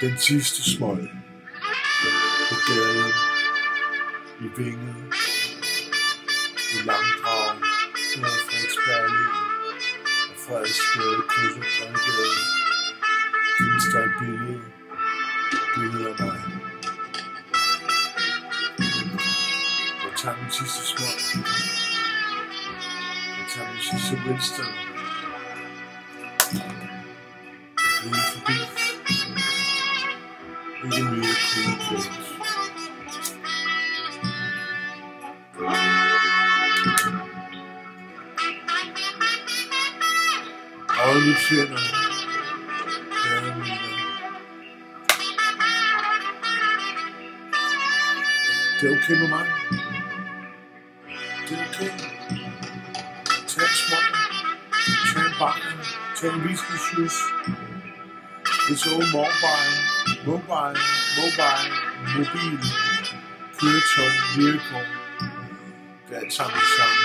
Den sidste smøg på gaden i Vinge i langdrag under Frederiksberg Allé og Frederiksgade krydser Bredegade findes der et billede? Billede af mig. Jeg tager den sidste smøg? Jeg tager den sidste Winston you. Forbi ikke mere cool mine. Det er okay. Det er okay. Tag en smøg. Tag en bakken. Tag shoes. It's all mobile mobile, mobile, mobil, køretøj, virkevogn. Det er alt sammen det samme.